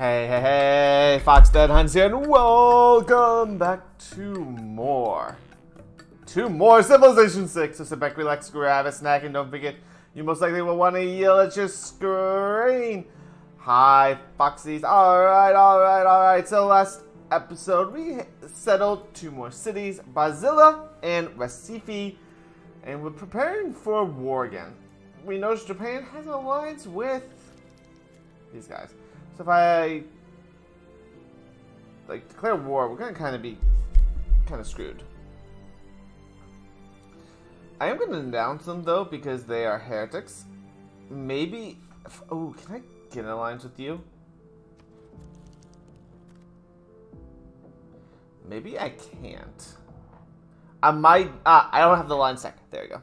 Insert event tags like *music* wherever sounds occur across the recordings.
Hey, hey, hey, Fox Dead Heuntz here, and welcome back to more. To more Civilization 6. So sit back, relax, grab a snack, and don't forget, you most likely will want to yell at your screen. Hi, Foxies. Alright, alright, alright. So last episode, we settled two more cities, Brasília and Recife, and we're preparing for war again. We notice Japan has an alliance with these guys. So if I like declare war, we're gonna kind of be kind of screwed. I am gonna announce them though because they are heretics. Maybe. Oh, can I get an alliance with you? Maybe I can't. I might. Ah, I don't have the line sec. There you go.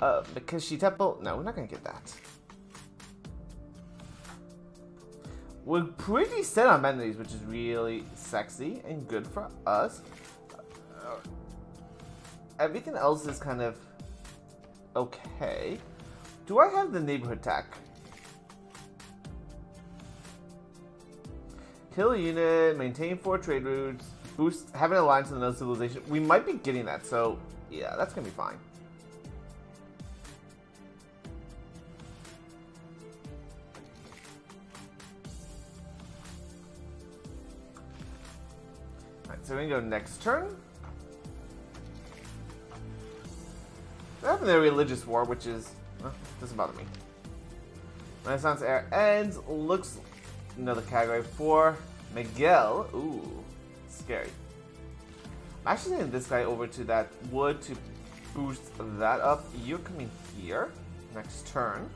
Uh, because she Temple. No, we're not gonna get that. We're pretty set on amenities, which is really sexy and good for us. Uh, everything else is kind of okay. Do I have the neighborhood tech? Kill a unit, maintain four trade routes, boost, have an alliance with another civilization. We might be getting that, so yeah, that's gonna be fine. Gonna go next turn. They're having religious war, which is doesn't bother me. Renaissance era ends. Looks another category for Miguel. Ooh, scary. I'm actually sending this guy over to that wood to boost that up. You're coming here next turn.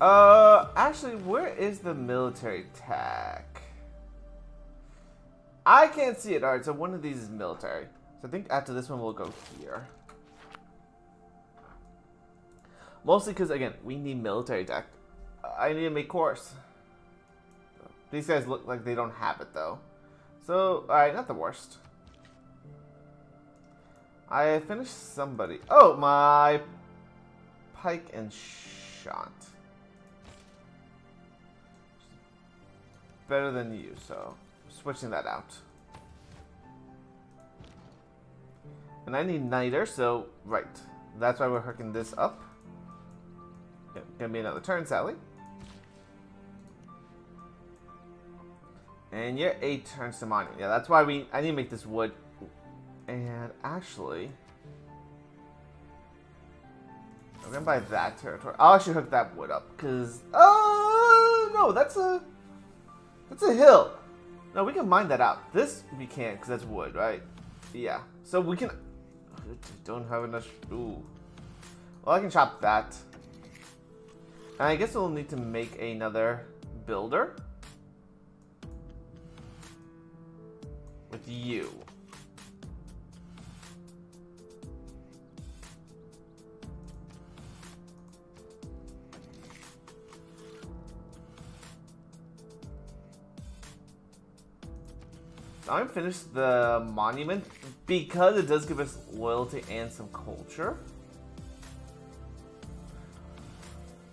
Uh, actually, where is the military tech? I can't see it. Alright, so one of these is military. So I think after this one we'll go here. Mostly because, again, we need military tech. I need to make course. These guys look like they don't have it, though. So, alright, not the worst. I finished somebody. Oh, my pike and shot. Better than you, so switching that out. And I need Niter, so, right. That's why we're hooking this up. Gonna be another turn, Sally. And you're eight turns to mining. Yeah, that's why we. I need to make this wood. And actually, I'm gonna buy that territory. I'll actually hook that wood up because. Oh uh, no, that's a that's a hill. No, we can mine that out. This we can't because that's wood, right? Yeah. So we can. Don't have enough. Ooh. Well, I can chop that. And I guess we'll need to make another builder. With you. I'm finished the monument because it does give us loyalty and some culture.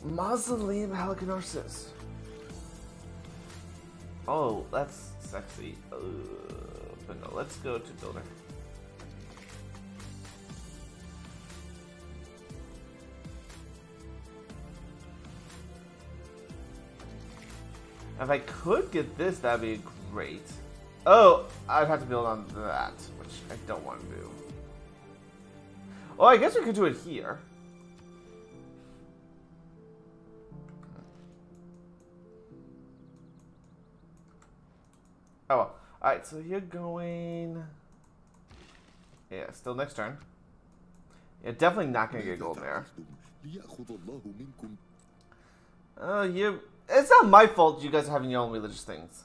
Mausoleum Halicarnassus. Oh, that's sexy. Uh, but no, let's go to builder. If I could get this, that'd be great. Oh, I'd have to build on that, which I don't want to do. Well, I guess we could do it here. Oh, well. Alright, so you're going... Yeah, still next turn. Yeah, definitely not going to get gold there. Oh, uh, you... It's not my fault you guys are having your own religious things.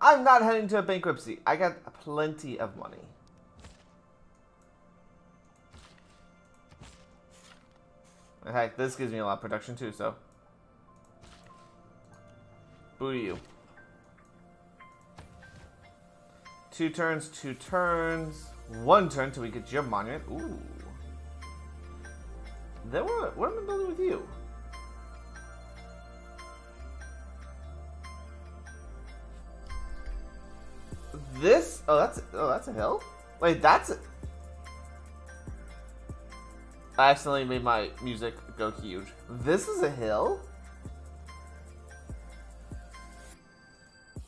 I'm not heading to a bankruptcy. I got plenty of money. Heck, this gives me a lot of production too, so. Boo you. Two turns, two turns. One turn till we get your monument. Ooh. Then what, what am I building with you? This? Oh, that's oh, that's a hill. Wait, that's. A, I accidentally made my music go huge. This is a hill.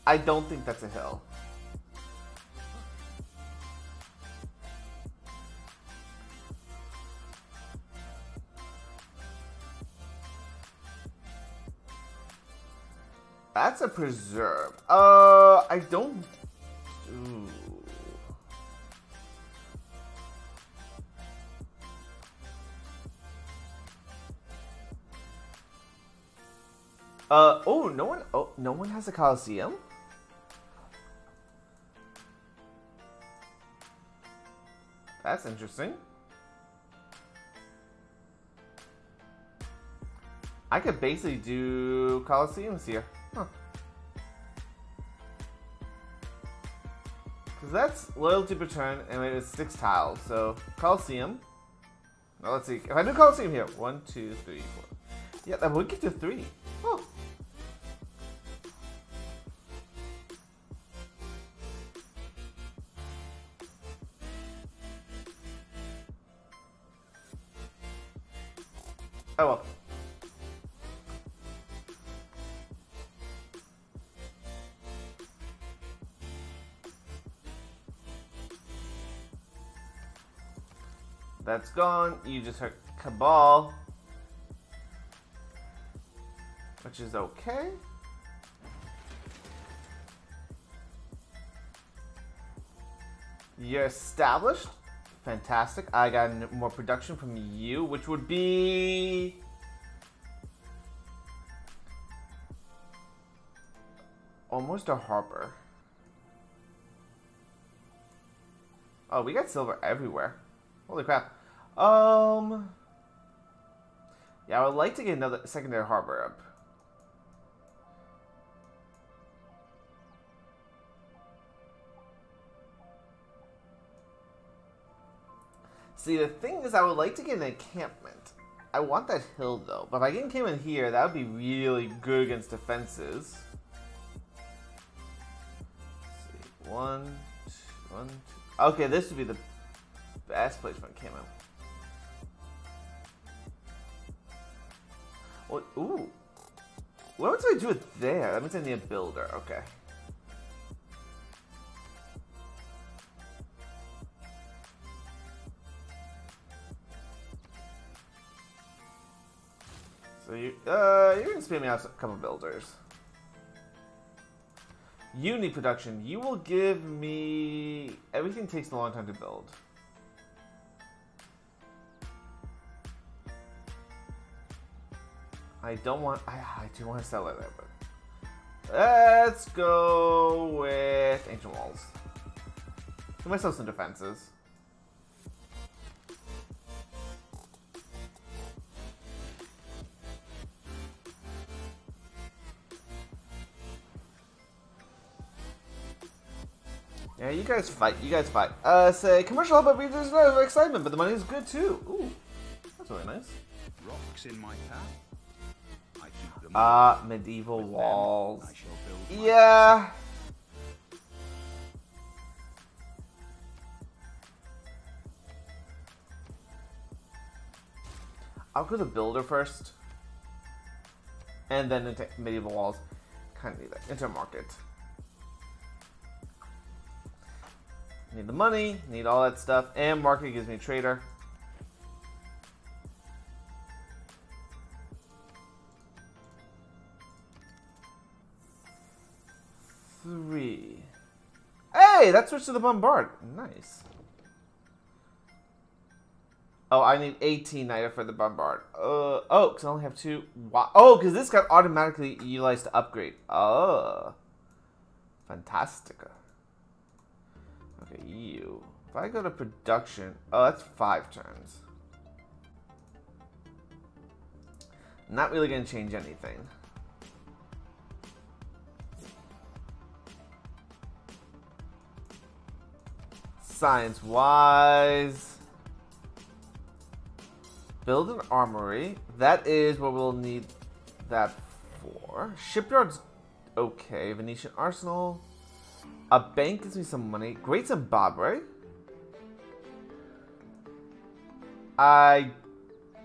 I don't think that's a hill. That's a preserve. Uh, I don't... Uh, oh, no one, oh, no one has a Coliseum? That's interesting. I could basically do Coliseums here. Huh. Because that's loyalty per turn, and it's six tiles. So, Coliseum. Now let's see. If I do Coliseum here, one, two, three, four. Yeah, that would get to three. That's gone. You just hurt Cabal. Which is okay. You're established. Fantastic. I got more production from you, which would be... Almost a harbor. Oh, we got silver everywhere. Holy crap. Um... Yeah, I would like to get another secondary harbor up. See, the thing is, I would like to get an encampment. I want that hill, though. But if I get encampment here, that would be really good against defenses. see. One, two, one, two. Okay, this would be the best place for encampment. What? Ooh. What do I do it there? That means I need a builder. Okay. So you, uh, you're gonna spam me out a couple builders. You need production. You will give me... Everything takes a long time to build. I don't want... I, I do want to sell it there, but... Let's go with Ancient Walls. Give myself some defenses. Yeah, you guys fight. You guys fight. Uh, say commercial every there's no excitement, but the money is good too. Ooh, that's really nice. Rocks in my path. I keep them. Ah, uh, medieval walls. Yeah. I'll go to builder first, and then into medieval walls. Kind of need that into market. Need the money, need all that stuff, and market gives me trader. Hey, that switched to the bombard. Nice. Oh, I need 18 Niter for the bombard. Uh, oh, because I only have two. Wow. Oh, because this got automatically utilized to upgrade. Oh. Fantastica. Okay, you. If I go to production, oh, that's five turns. Not really going to change anything. Science-wise, build an armory. That is what we'll need that for. Shipyard's okay. Venetian Arsenal. A bank gives me some money. Great Zimbabwe. I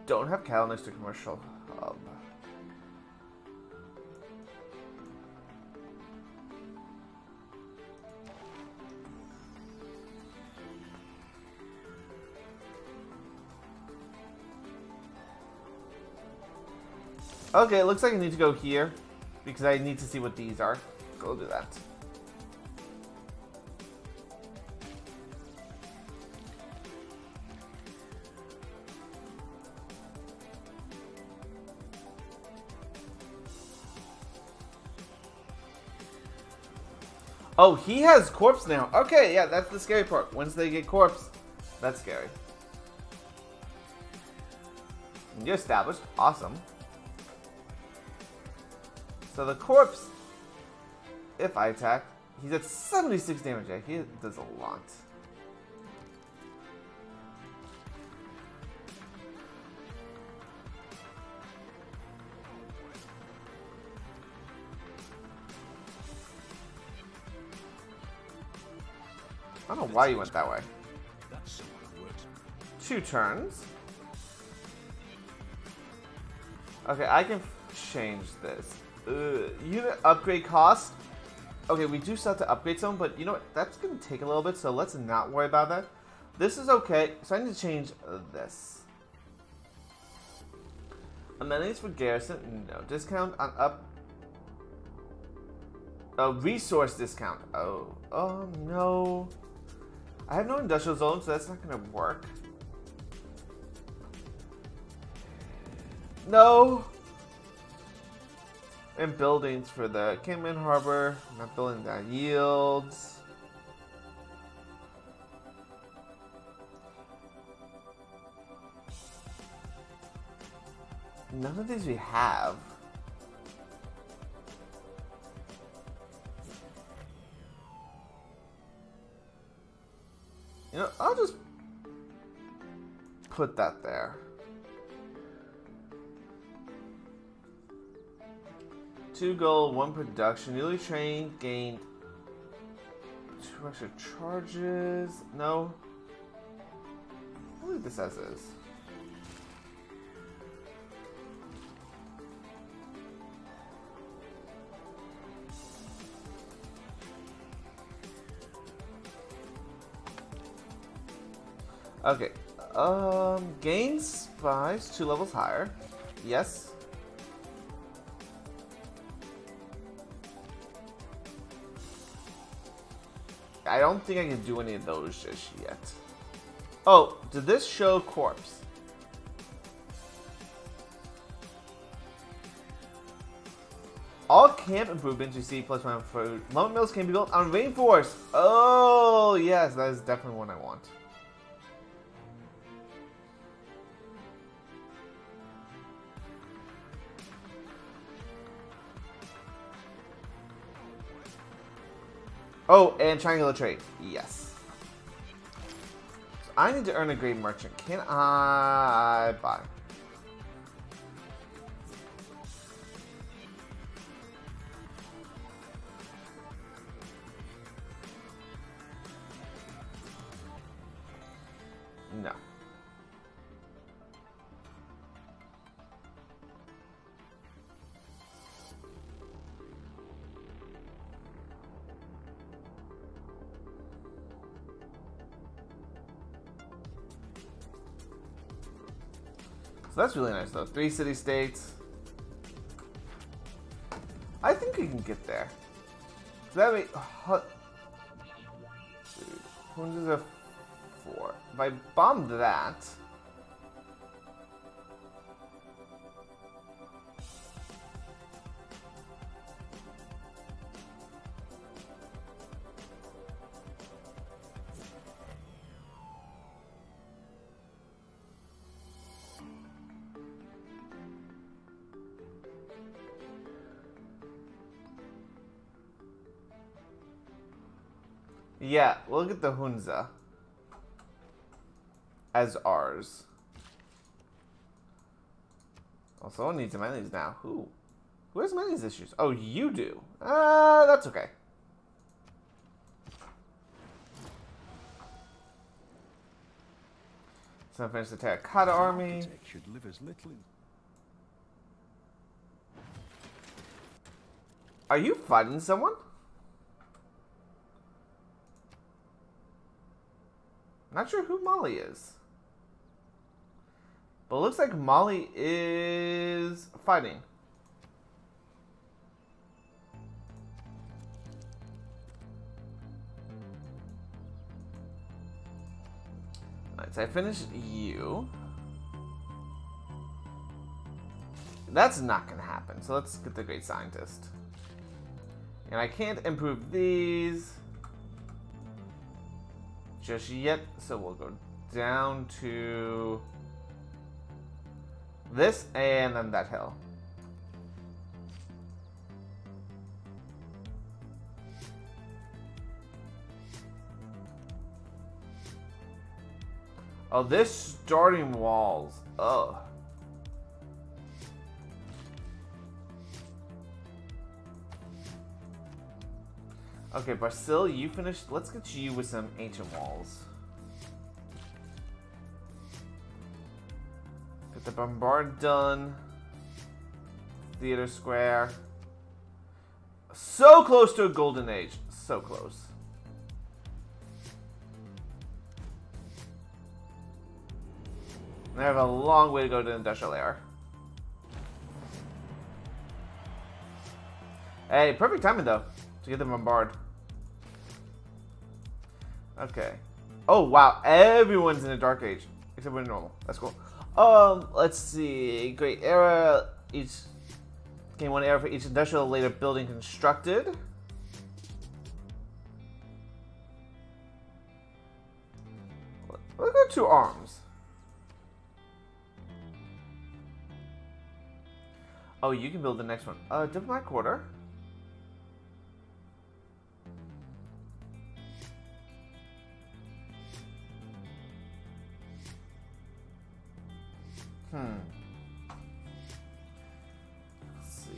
don't have cattle next to commercial Okay, it looks like I need to go here because I need to see what these are. Go do that. Oh, he has corpse now. Okay, yeah, that's the scary part. Once they get corpse, that's scary. You're established. Awesome. So the corpse, if I attack, he's at 76 damage. Yeah, he does a lot. I don't know why you went that way. Two turns. Okay, I can change this. Uh, unit upgrade cost. Okay, we do still have to upgrade some, but you know what? That's going to take a little bit, so let's not worry about that. This is okay, so I need to change this. Amenities for garrison, no. Discount on up. A resource discount. Oh, oh no. I have no industrial zone, so that's not going to work. No. And buildings for the Cayman Harbor. Not building that yields. None of these we have. You know, I'll just put that there. Two gold, one production. Newly trained, gained two extra charges. No. I'll this as is. Okay. Um, gain spies two levels higher. Yes. I don't think I can do any of those just yet. Oh, did this show corpse? All camp improvements receive plus one for lumber mills can be built on rainforest. Oh, yes, that is definitely one I want. Oh, and triangular trade. Yes. So I need to earn a great merchant. Can I buy? So that's really nice though. Three city states. I think we can get there. So that way, uh, a four. If I bomb that, look at the Hunza as ours. Well, someone needs amenities now. Who? Who has amenities issues? Oh, you do. Uh, that's okay. So I finished the Terracotta Army. Are you fighting someone? Not sure who Mali is. But it looks like Mali is fighting. Alright, so I finished you. That's not gonna happen, so let's get the Great Scientist. And I can't improve these just yet, so we'll go down to this and then that hill. Oh, this starting walls. Ugh. Okay, Barcil, you finished. Let's get you with some ancient walls. Get the bombard done. Theater Square. So close to a golden age. So close. I have a long way to go to the industrial era. Hey, perfect timing though to get the bombard. Okay. Oh wow, everyone's in the dark age except we're normal. That's cool. Um, let's see. Great era. Each gain one era for each industrial later building constructed. Let's go two arms. Oh, you can build the next one. Uh, diplomat quarter. Hmm. Let's see.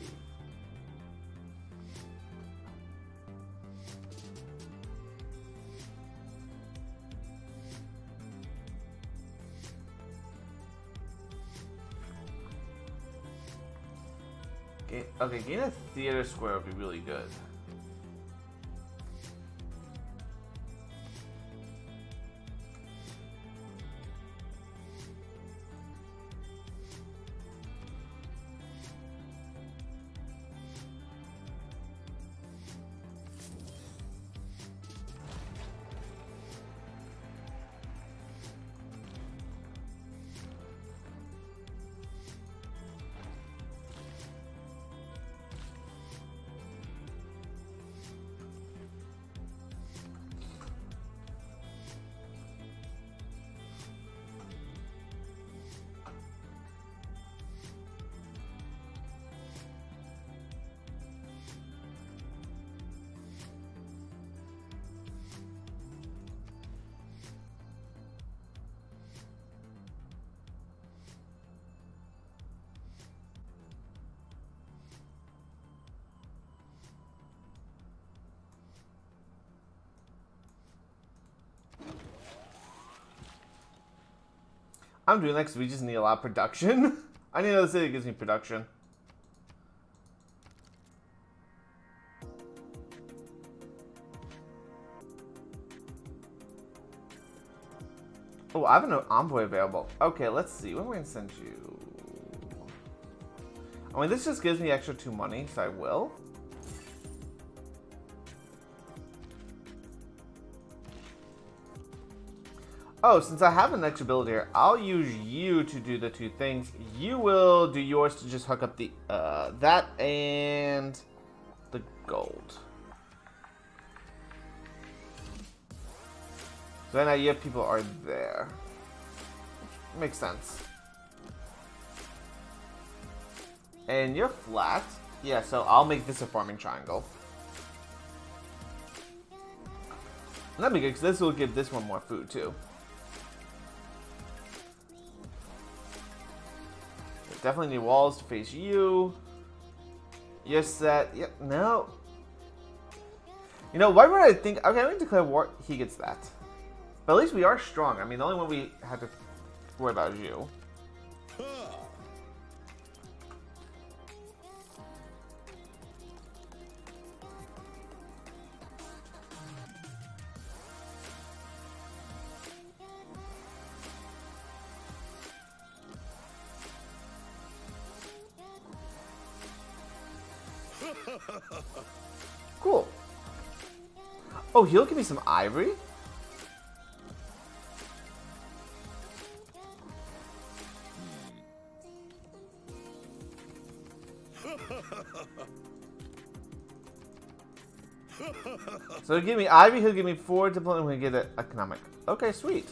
Okay, gain a theater square would be really good. I'm doing that because we just need a lot of production. *laughs* I need another city that gives me production. Oh, I have an envoy available. Okay, let's see. What are we going to send you? I mean, this just gives me extra two money, so I will. Oh, since I have an extra ability here, I'll use you to do the two things. You will do yours to just hook up the uh, that and the gold. So then idea people are there. Makes sense. And you're flat. Yeah, so I'll make this a farming triangle. And that'd be good, because this will give this one more food, too. Definitely need walls to face you. Yes, that. Yep, no. You know, why would I think... Okay, I'm going to declare war. He gets that. But at least we are strong. I mean, the only one we had to worry about is you. Cool. Oh, he'll give me some ivory? Hmm. So he'll give me Ivy, he'll give me four diplomacy, and he'll get an economic. Okay, sweet.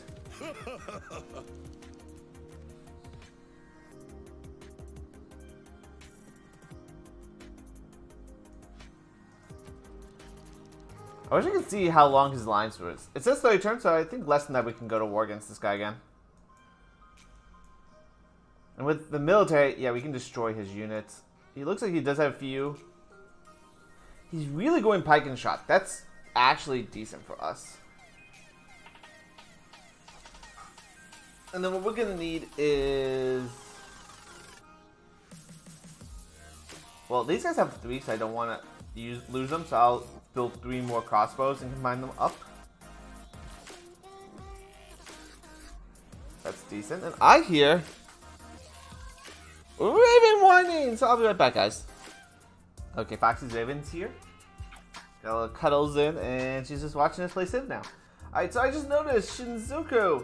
I wish I could see how long his lines was. It says 30 turns, so I think less than that we can go to war against this guy again. And with the military, yeah, we can destroy his units. He looks like he does have a few. He's really going pike and shot. That's actually decent for us. And then what we're gonna need is... Well, these guys have three, so I don't want to use lose them, so I'll build three more crossbows and combine them up. That's decent. And I hear Raven whining, so I'll be right back, guys. Okay, Foxy's Raven's here. Got a little cuddles in, and she's just watching us play Civ now. Alright, so I just noticed Shinjuku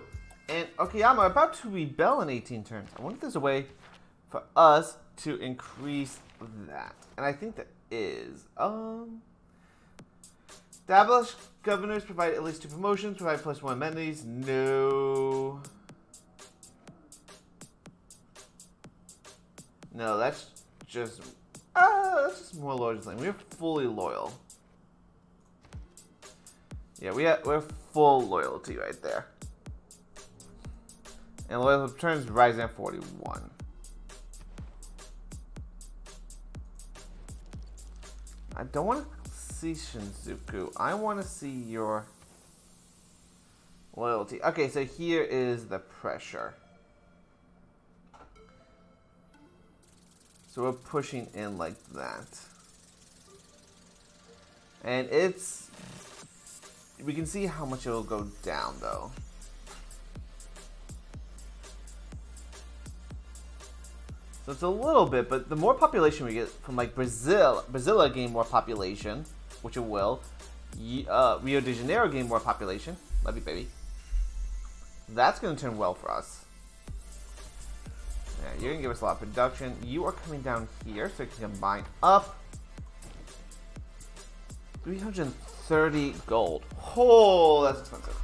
and Okayama are about to rebel in 18 turns. I wonder if there's a way for us to increase that. And I think there is. Um, established governors provide at least two promotions, provide plus one amenities. No. No, that's just. Ah, that's just more loyal thing. We're fully loyal. Yeah, we have, we're full loyalty right there. And loyalty turns rising at 41. I don't want to see Shinjuku. I want to see your loyalty. Okay, so here is the pressure. So we're pushing in like that. And it's... We can see how much it'll go down though. So it's a little bit, but the more population we get from like Brazil, Brazil gain more population, which it will. Uh, Rio de Janeiro gain more population. Love you, baby. That's going to turn well for us. Yeah, you're going to give us a lot of production. You are coming down here, so you can combine up. 330 gold. Oh, that's expensive.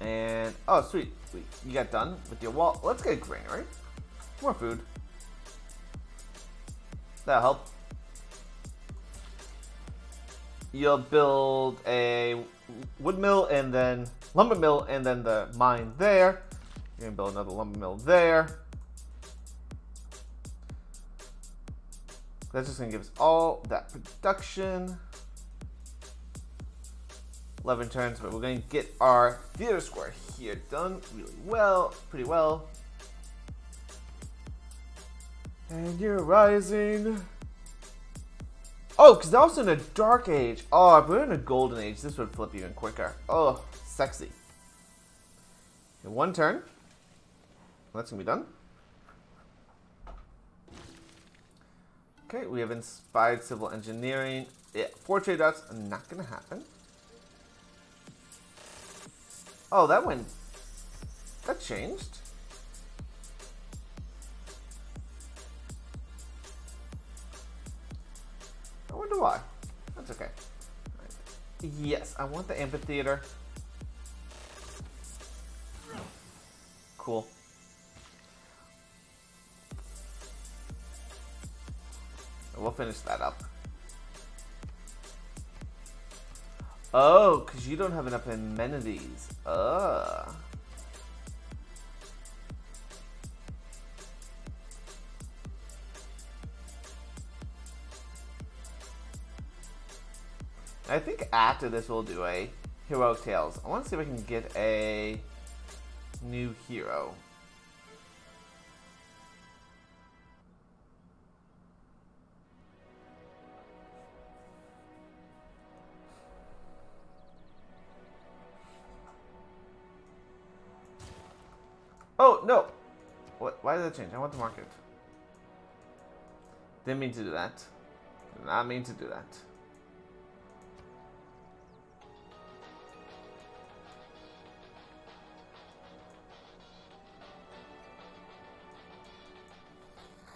And, oh, sweet. sweet. You got done with your wall. Let's get a granary. More food. That'll help. You'll build a wood mill and then lumber mill and then the mine there. You're gonna build another lumber mill there. That's just gonna give us all that production. 11 turns, but we're to get our theater square here done really well, pretty well. And you're rising. Oh, because they're also in a dark age. Oh, if we're in a golden age, this would flip even quicker. Oh, sexy. In one turn. That's going to be done. Okay, we have inspired civil engineering. Yeah, four trade routes, not going to happen. Oh, that went... That changed. I wonder why. That's okay. Right. Yes, I want the amphitheater. Cool. We'll finish that up. Oh, because you don't have enough amenities. Ugh. I think after this we'll do a Heroic Tales. I want to see if I can get a new hero. Oh, no! What? Why did that change? I want the market. Didn't mean to do that. Did not mean to do that.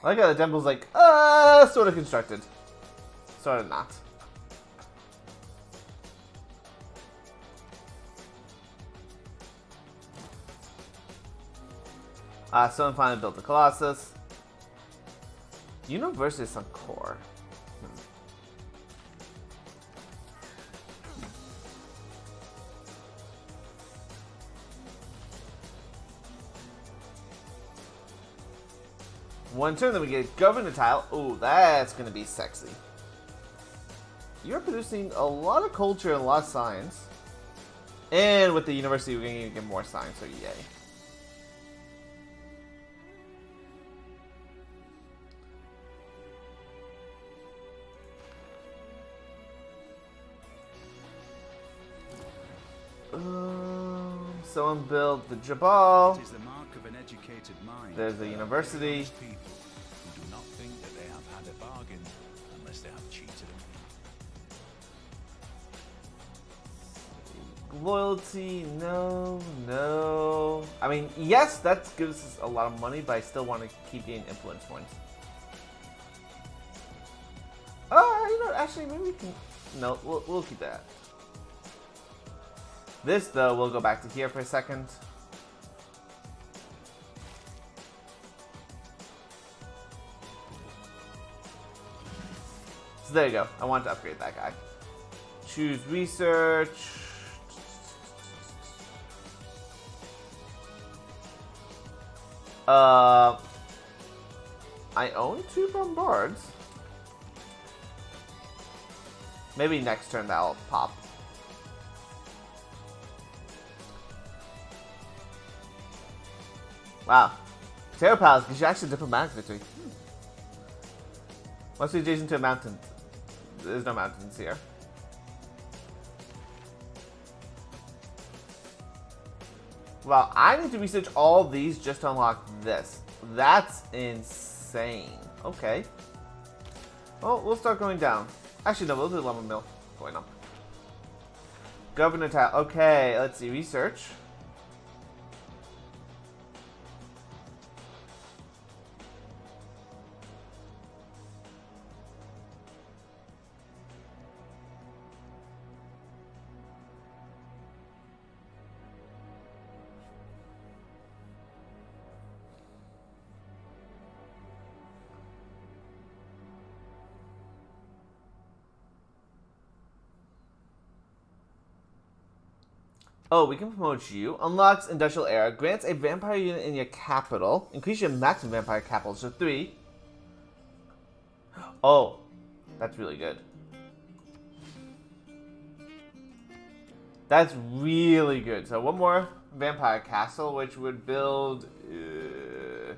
I like how the temple's like, uh, sort of constructed. Sort of not. Uh, someone finally built the Colossus. University is One turn, then we get Governor Title. Oh, that's going to be sexy. You're producing a lot of culture and a lot of science. And with the university, we're going to get more science, so yay. Um, someone built the Jabal. There's the university. People who do not think that they have had a bargain unless they have cheated. Loyalty, no, no. I mean, yes, that gives us a lot of money, but I still want to keep getting influence points. Oh, you know, actually, maybe we can. No, we'll, we'll keep that. This, though, we'll go back to here for a second. So there you go. I want to upgrade that guy. Choose research. Uh, I own two bombards. Maybe next turn that'll pop. Wow. Potala Palace gives you actually diplomatic victory. Hmm. Must be adjacent to a mountain. There's no mountains here. Well, I need to research all these just to unlock this. That's insane. Okay. Well, we'll start going down. Actually, no, we'll do lumber mill. Going up. Governor title. Okay, let's see. Research. Oh, we can promote you. Unlocks Industrial Era. Grants a vampire unit in your capital. Increase your maximum vampire capital to three. Oh, that's really good. That's really good. So one more vampire castle, which would build uh,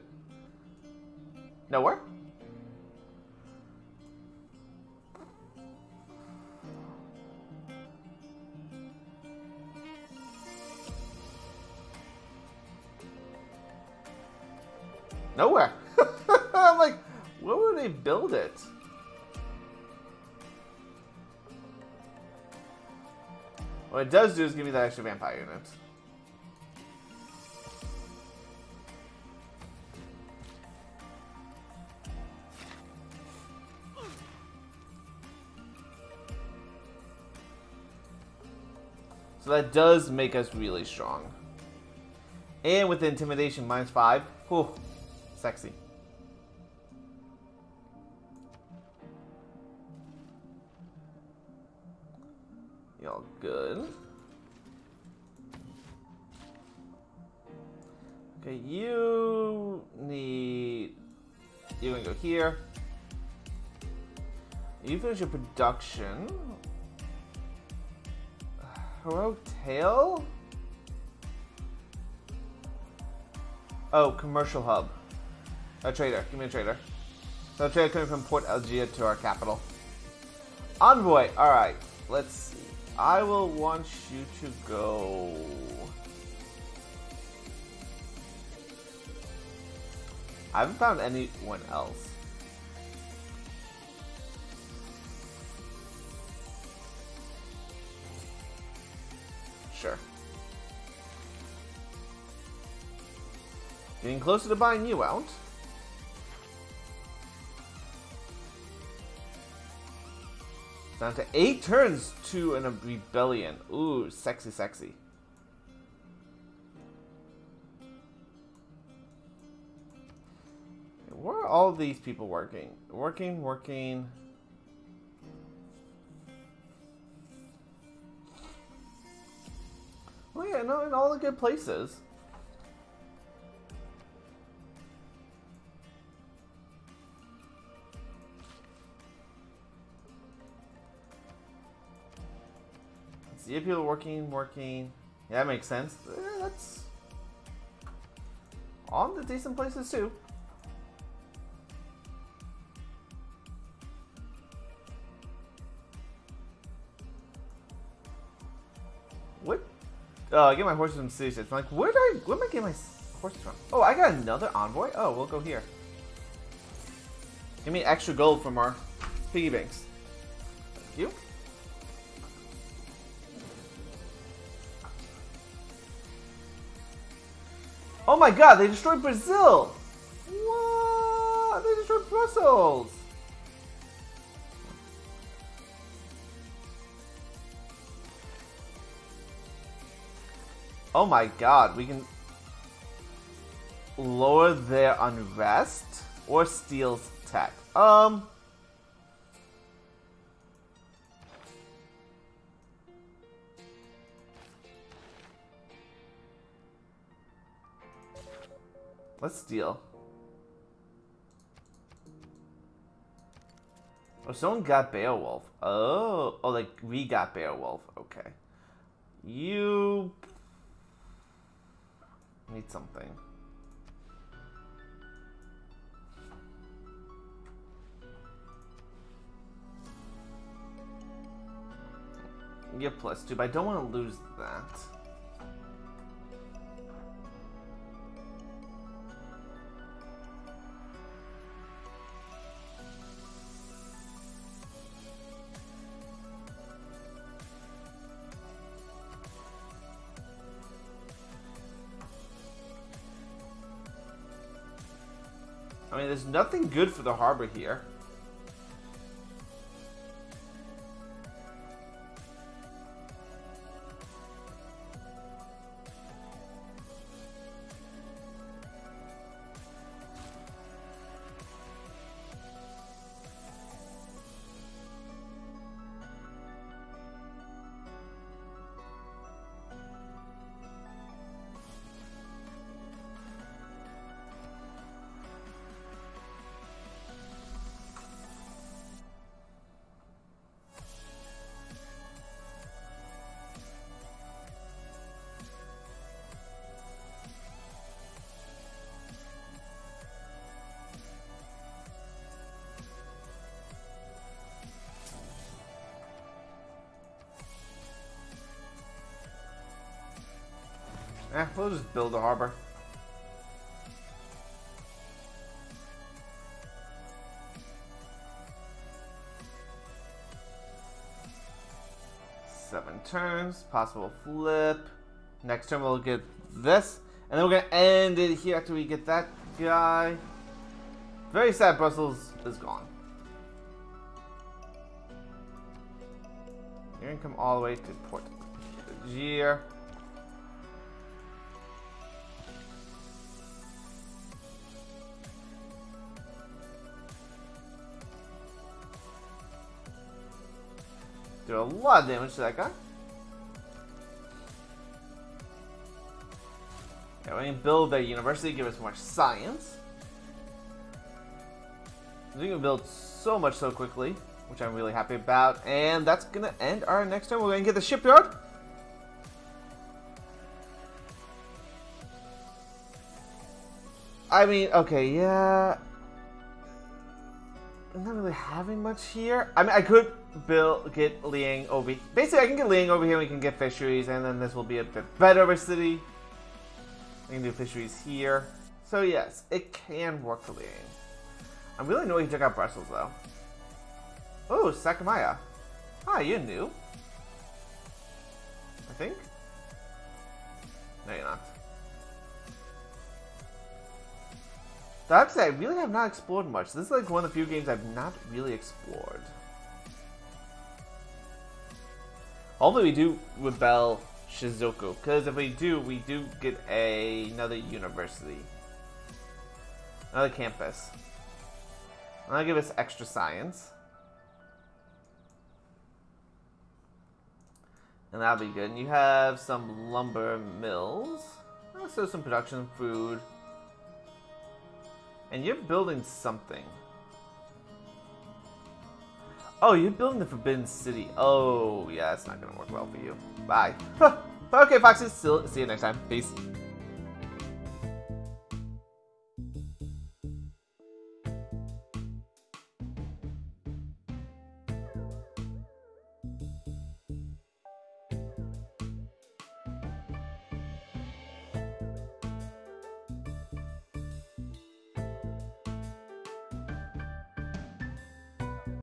nowhere. Nowhere. *laughs* I'm like, where would they build it? What it does do is give me that extra vampire unit. So that does make us really strong. And with the intimidation minus five, whew, sexy. Y'all good. Okay, you need. You're gonna go here. You finish your production. Hotel? Oh, commercial hub. A trader. Give me a trader. So a trader coming from Port Algier to our capital. Envoy. All right. Let's see. I will want you to go. I haven't found anyone else. Sure. Getting closer to buying you out. Down to eight turns to an rebellion. Ooh, sexy, sexy. Where are all these people working? Working, working. Oh yeah, no, in all the good places. See if people working, working. Yeah, that makes sense. Eh, that's on the decent places too. What? Oh, I get my horses from city states. I'm like, where did I? Where am I getting my horses from? Oh, I got another envoy. Oh, we'll go here. Give me extra gold from our piggy banks. Thank you. Oh my god, they destroyed Brazil! What? They destroyed Brussels! Oh my god, we can lower their unrest or steals tech. Um Let's steal. Oh, someone got Beowulf. Oh, oh, like we got Beowulf. Okay. You need something. Get plus two, but I don't want to lose that. There's nothing good for the harbor here. Eh, we'll just build a harbor. Seven turns, possible flip. Next turn we'll get this. And then we're gonna end it here after we get that guy. Very sad Brussels is gone. You're gonna come all the way to Port Algier. do a lot of damage to that guy. Yeah, we can build that university, give us more science. We can build so much so quickly, which I'm really happy about. And that's going to end our next turn. We're going to get the shipyard. I mean, okay, yeah. I'm not really having much here. I mean, I could build get Liang over. Basically, I can get Liang over here. We can get fisheries, and then this will be a bit better of a city. We can do fisheries here. So yes, it can work for Liang. I'm really annoyed he took out Brussels though. Oh, Sakamaya. Hi, you're new. I think. No, you're not. That's I really have not explored much. This is like one of the few games I've not really explored. Hopefully we do rebel Shizuoka, because if we do, we do get a, another university. Another campus. That'll give us extra science. And that'll be good. And you have some lumber mills. Also some production food. And you're building something. Oh, you're building the Forbidden City. Oh, yeah, it's not gonna work well for you. Bye. okay, Foxes. See you next time. Peace.